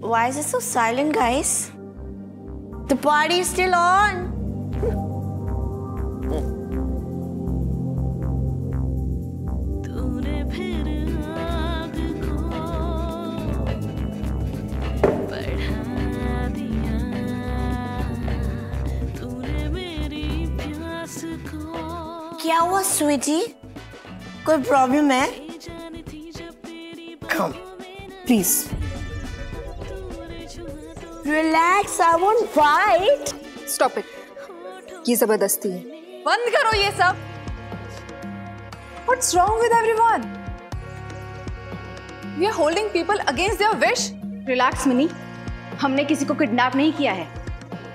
Why is it so silent, guys? The party is still on. क्या हुआ स्वीटी कोई problem है जानती जब तो Relax, I won't fight. Stop it ये ज़बरदस्ती है बंद करो ये सब What's wrong with everyone? We are holding people against their wish. Relax Mini हमने किसी को किडनैप नहीं किया है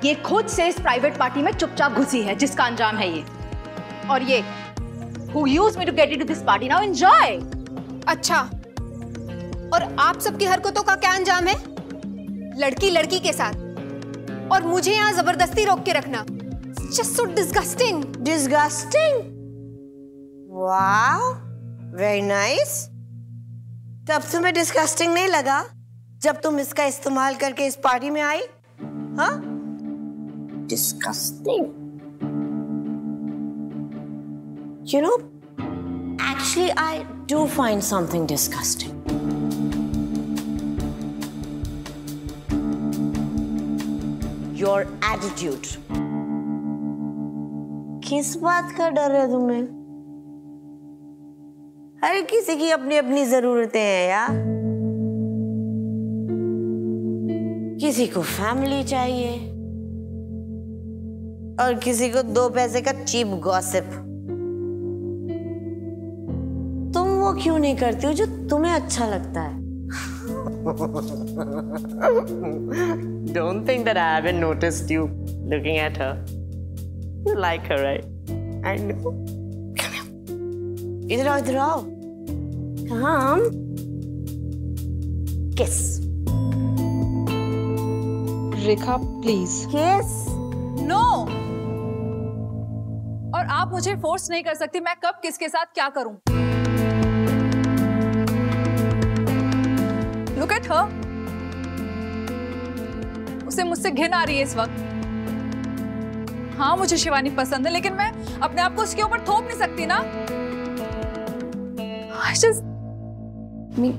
ये खुद से इस प्राइवेट पार्टी में चुपचाप घुसी है जिसका अंजाम है ये और ये who used me to get into this party now enjoy अच्छा और आप सबकी हरकतों का क्या अंजाम है लड़की लड़की के साथ। और मुझे यहाँ ज़बरदस्ती रोक के रखना। Just so disgusting Disgusting. Wow, very nice. तब तुम्हें डिस्गस्टिंग नहीं लगा जब तुम इसका इस्तेमाल करके इस पार्टी में आई? हाँ disgusting You know, actually, I do find something disgusting. Your attitude. किस बात का डर है तुम्हें? हर किसी की अपनी अपनी जरूरतें हैं यार। किसी को फैमिली चाहिए। और किसी को दो पैसे का चीप गॉसिप तुम वो क्यों नहीं करती हो जो तुम्हें अच्छा लगता है? Don't think that I haven't noticed you looking at her. You like her, right? I know. Come here. इधर आओ इधर आओ Come. Kiss. Rekha please Kiss. No. और आप मुझे फोर्स नहीं कर सकती मैं कब किसके साथ क्या करूँ लुक एट हर उसे मुझसे घिन आ रही है इस वक्त। हाँ मुझे शिवानी पसंद है, लेकिन मैं अपने आप को उसके ऊपर थोप नहीं सकती ना। I just me